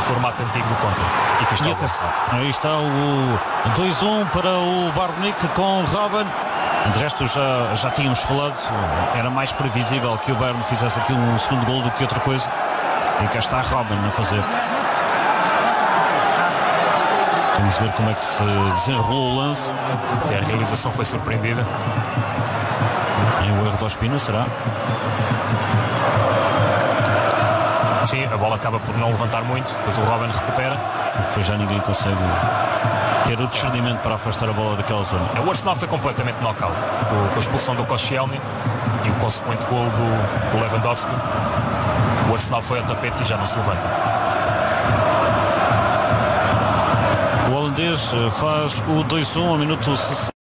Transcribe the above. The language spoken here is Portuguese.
formato antigo do Conte. E que está E atenção, aí está o 2-1 para o Barbonic com Robin. De resto já, já tínhamos falado, era mais previsível que o Bayern fizesse aqui um segundo gol do que outra coisa. E cá está Robin a fazer. Vamos ver como é que se desenrolou o lance. Até a realização foi surpreendida. Em o erro do Ospina, será? Sim, a bola acaba por não levantar muito, depois o Robin recupera. E depois já ninguém consegue ter o discernimento para afastar a bola daquela zona. O Arsenal foi completamente knockout, com, a expulsão do Koscielny e o consequente gol do, do Lewandowski. O Arsenal foi ao tapete e já não se levanta. O holandês eh, faz o 2-1 ao minuto 60.